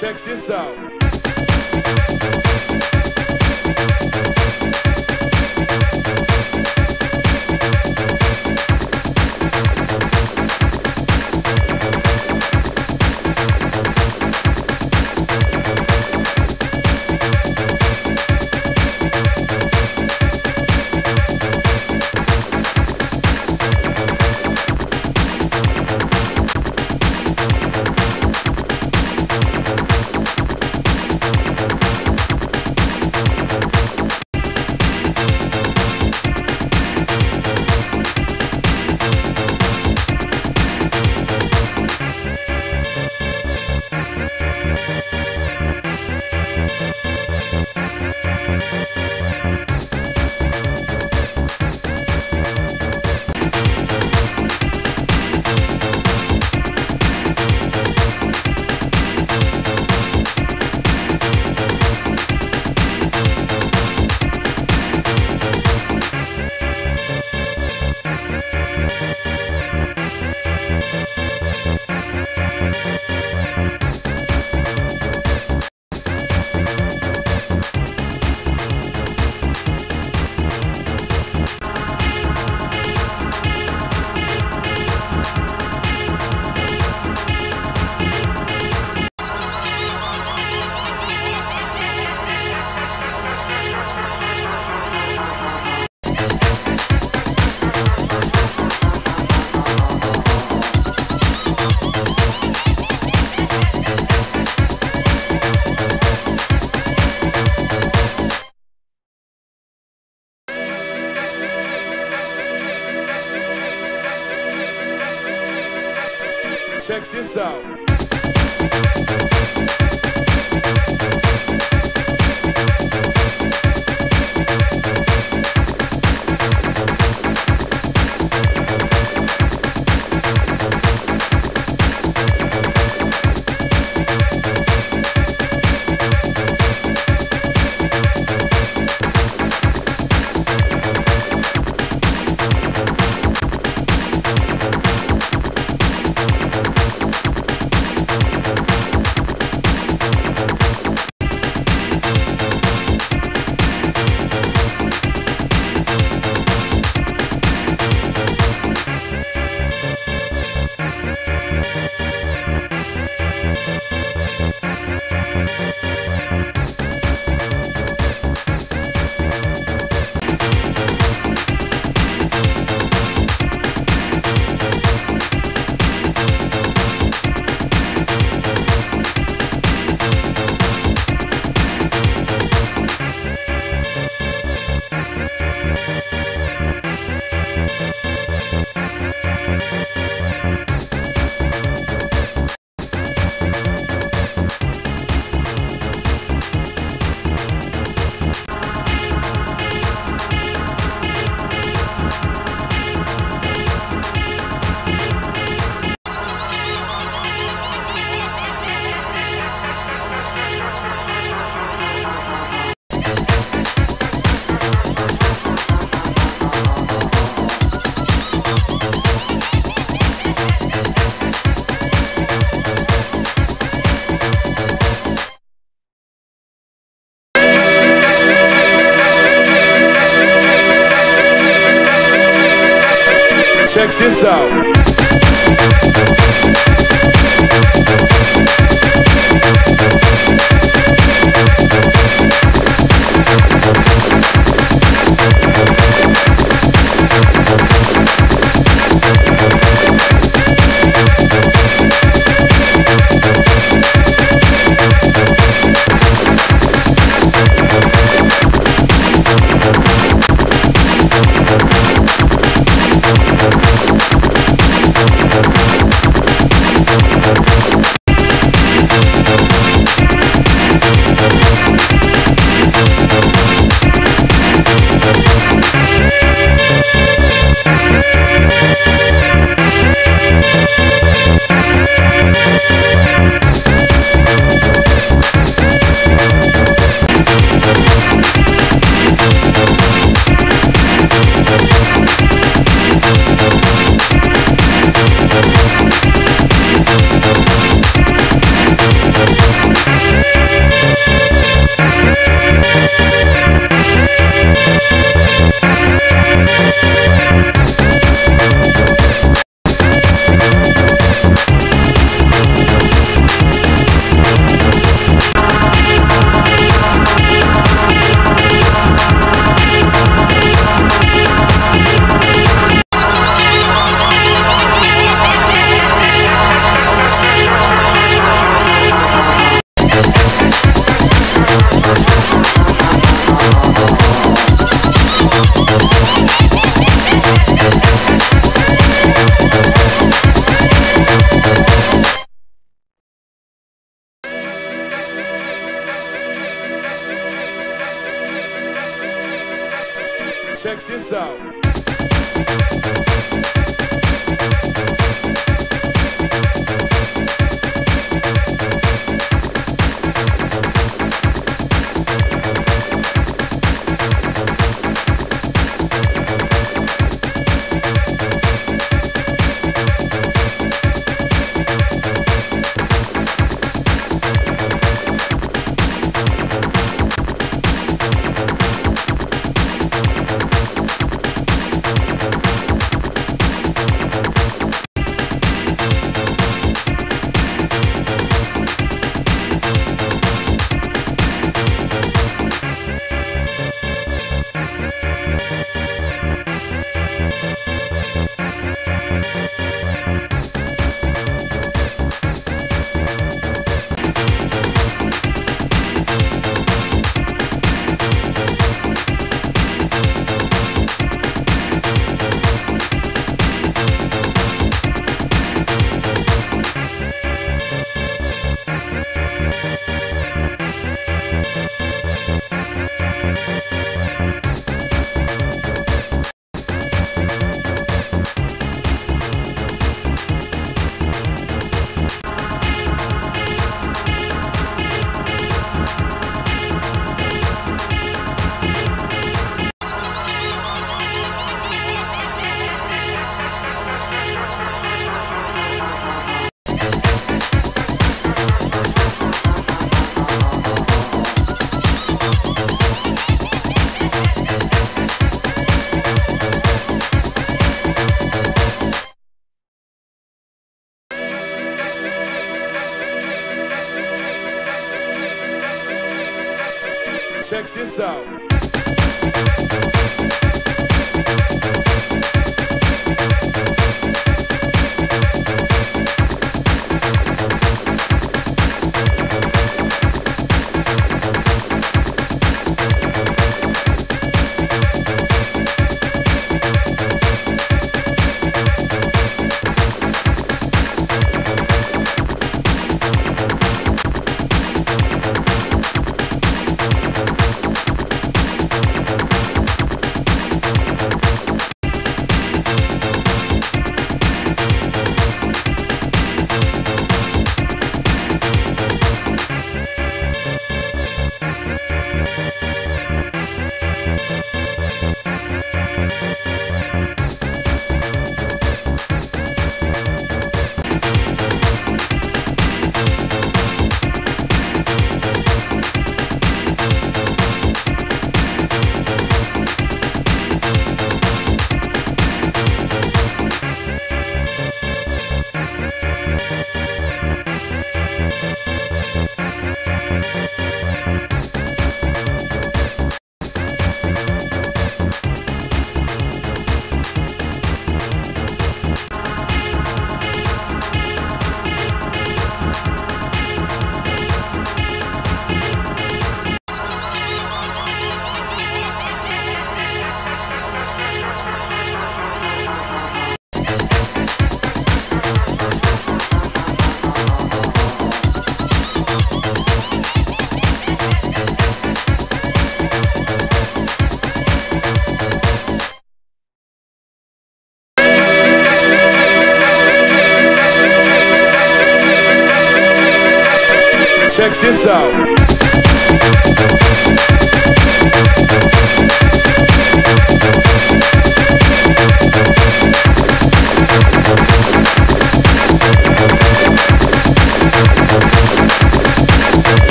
Check this out. Check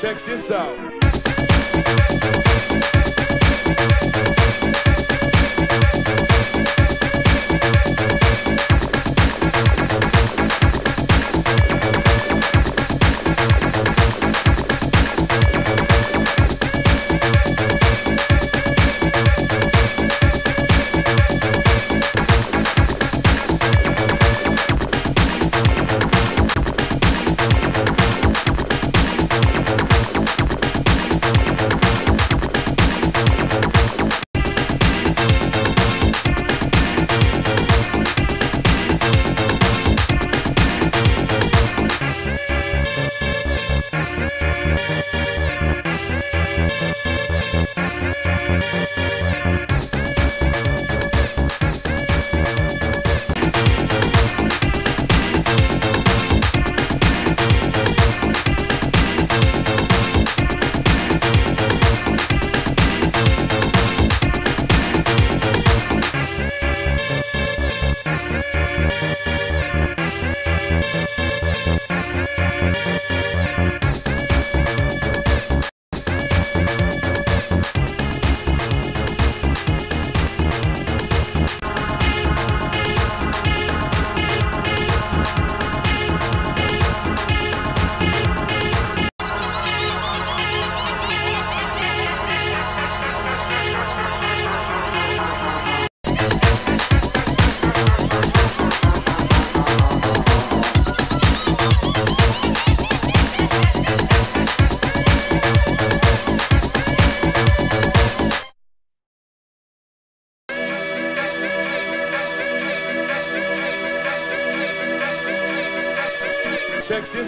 Check this out.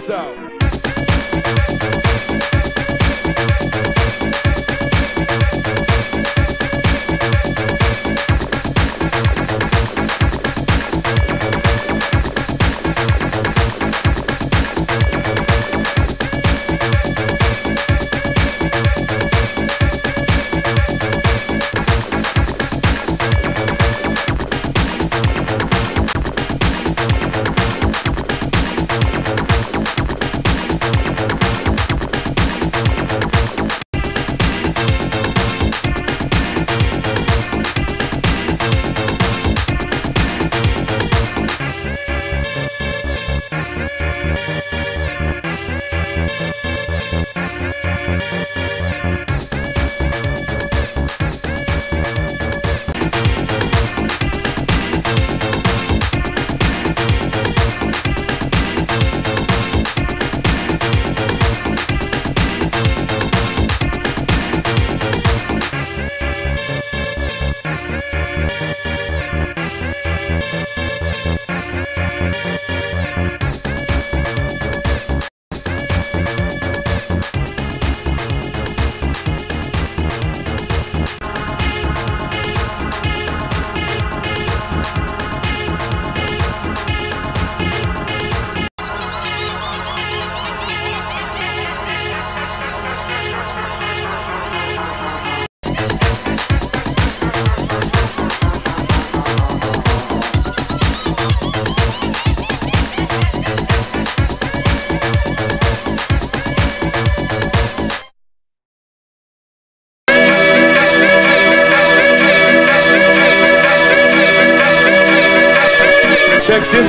This out.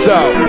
This out.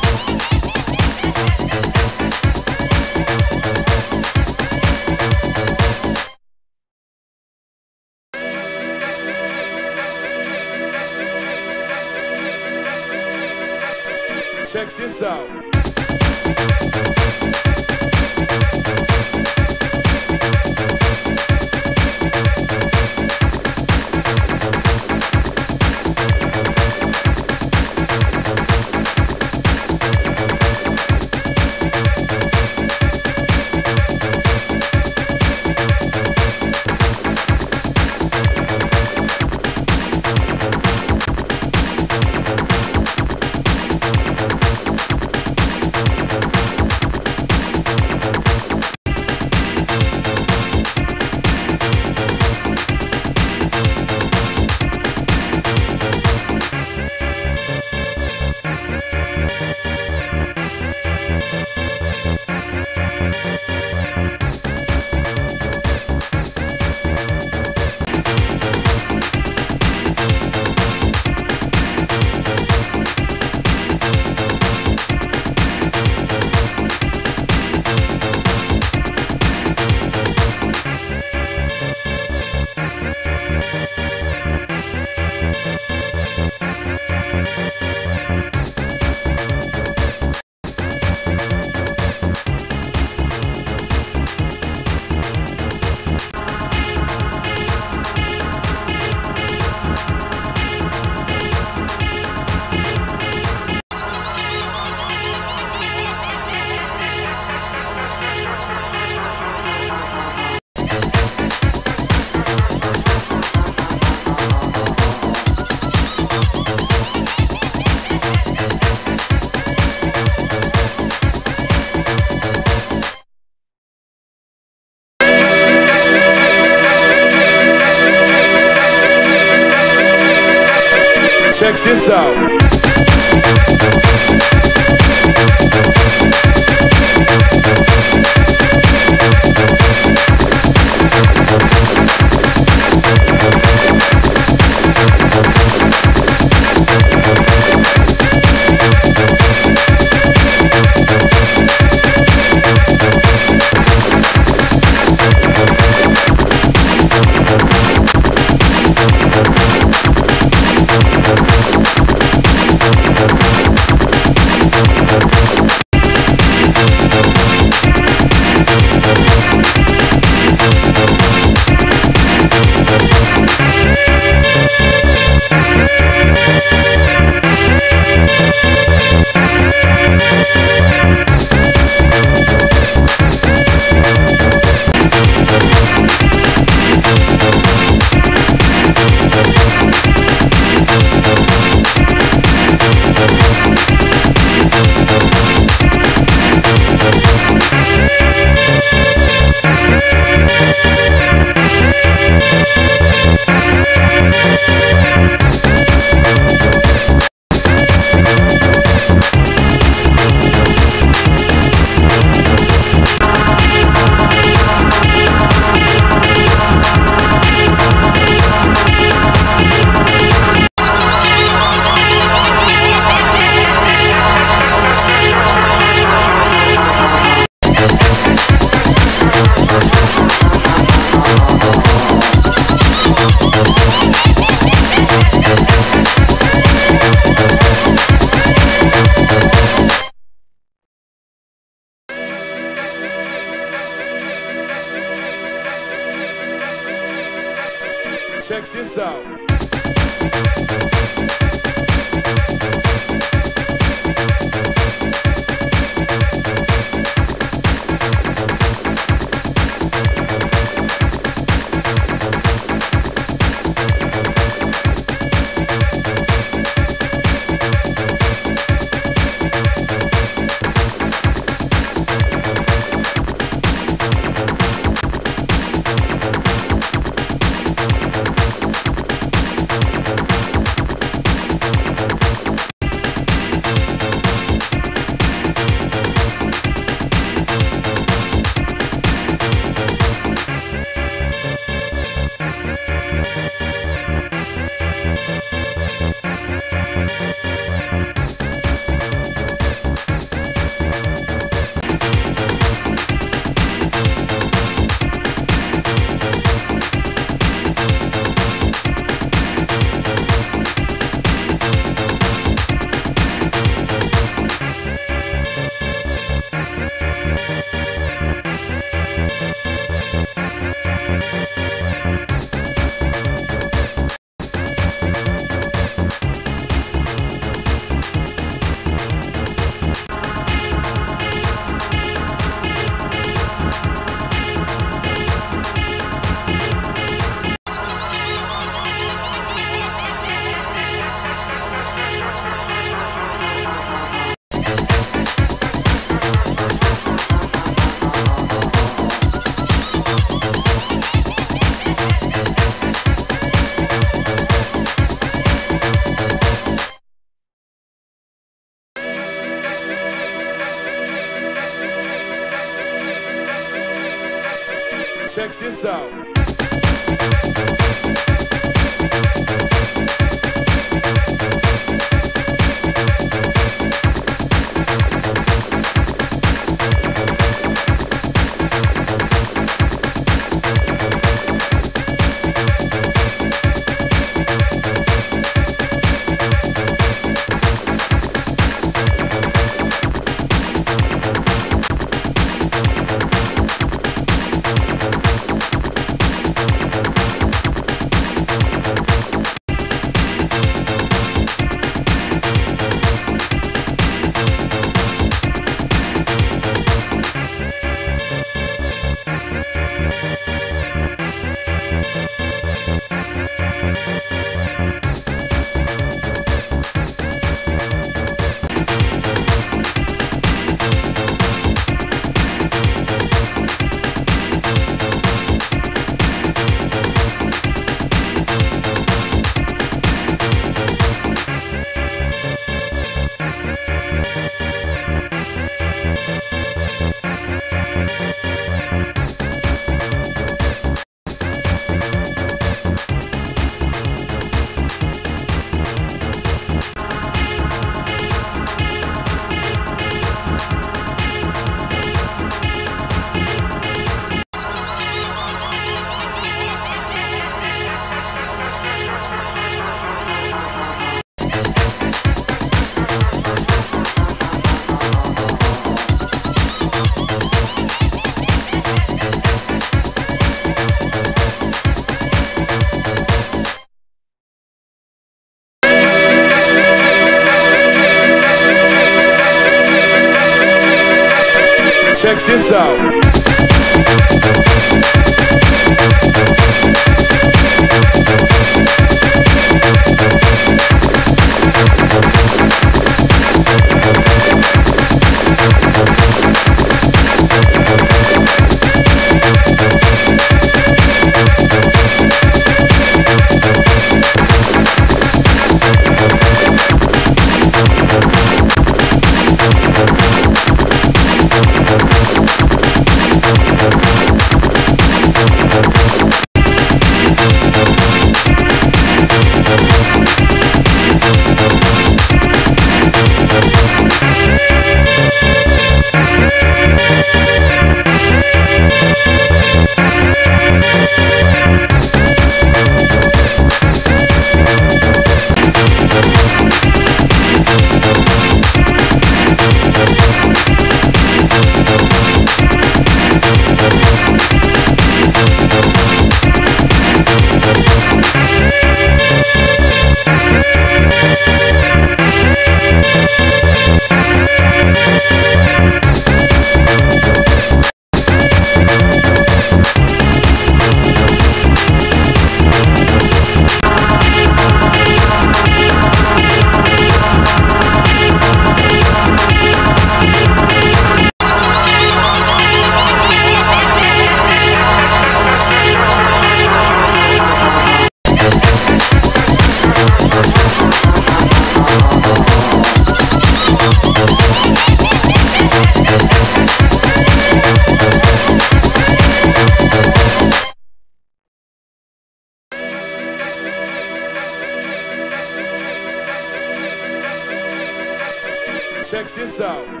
Check this out.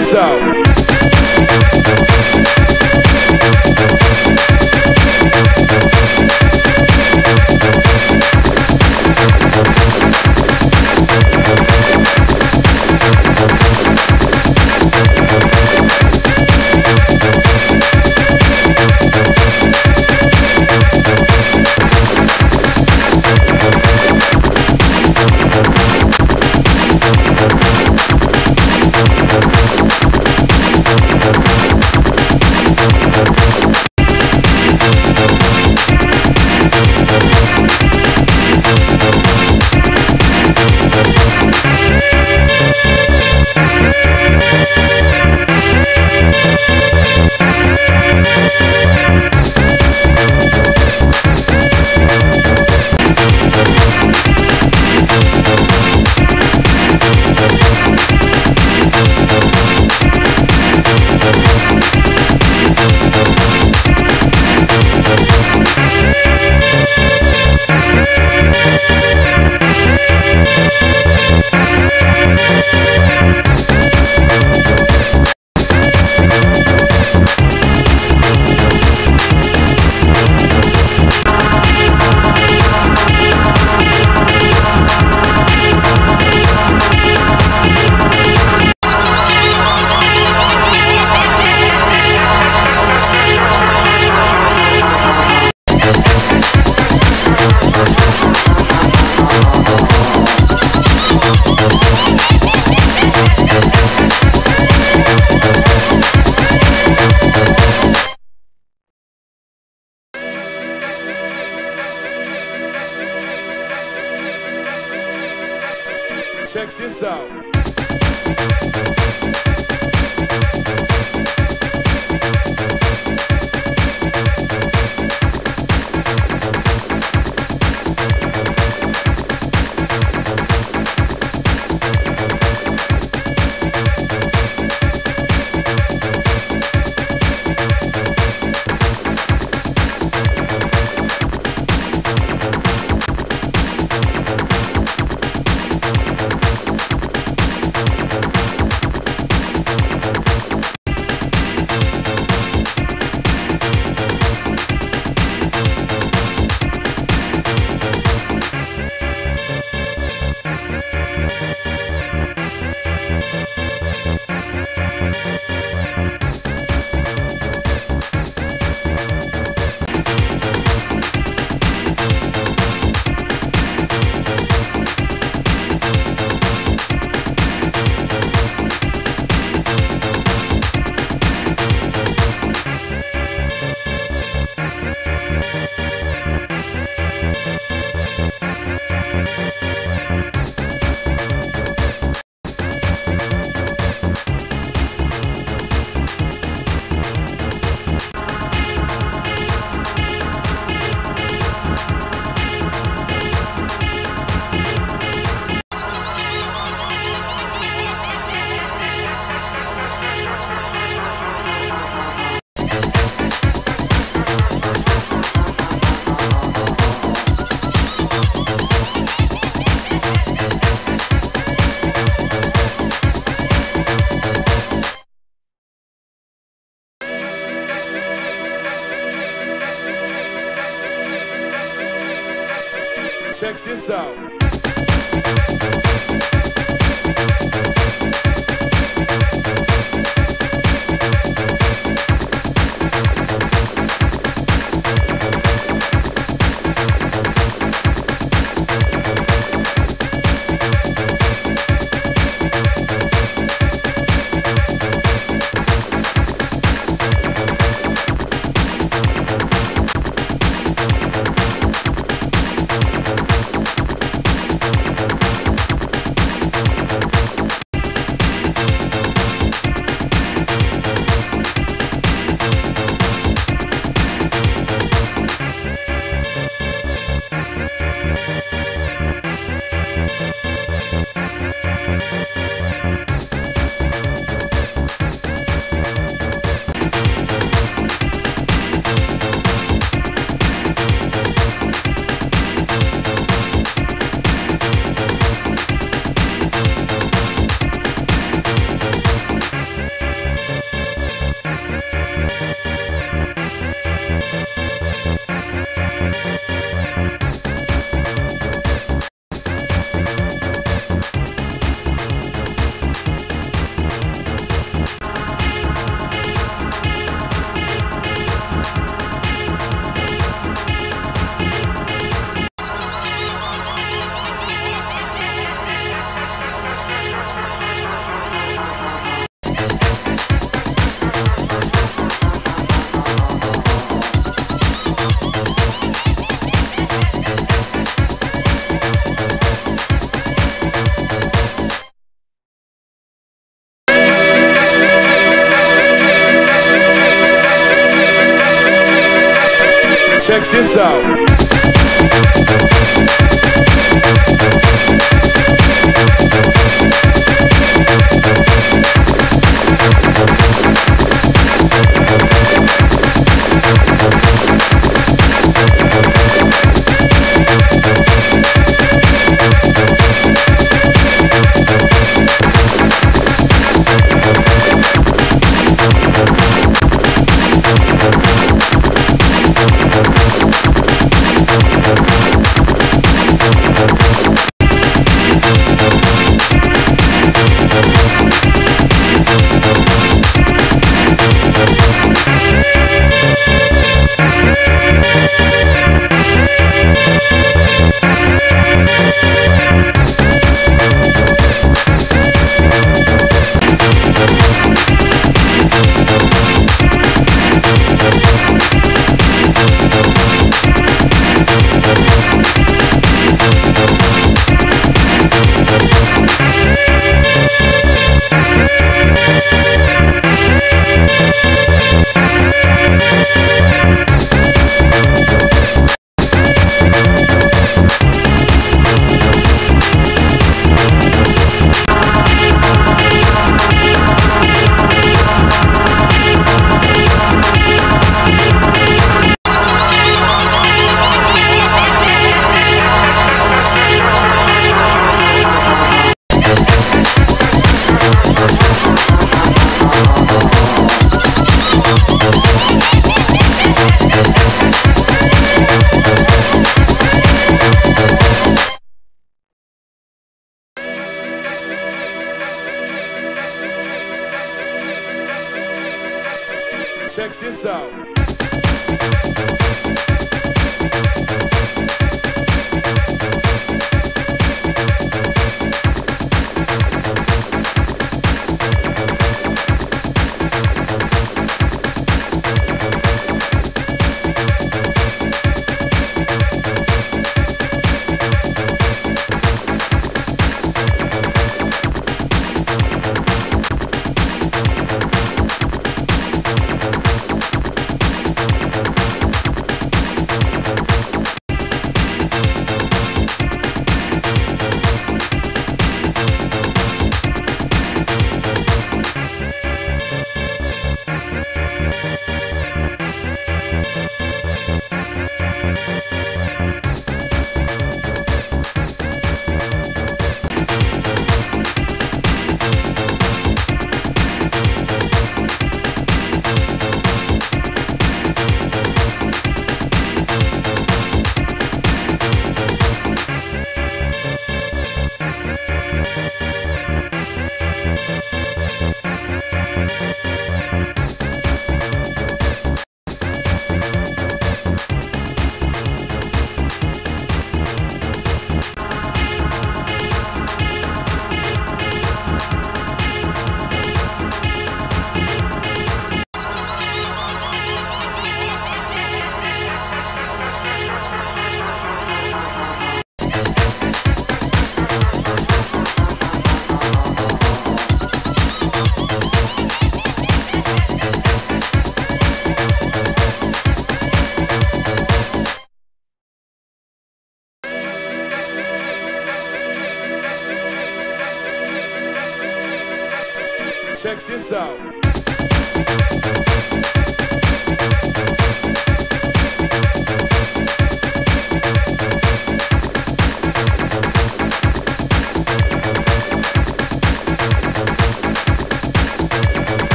This out.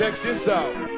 Check this out.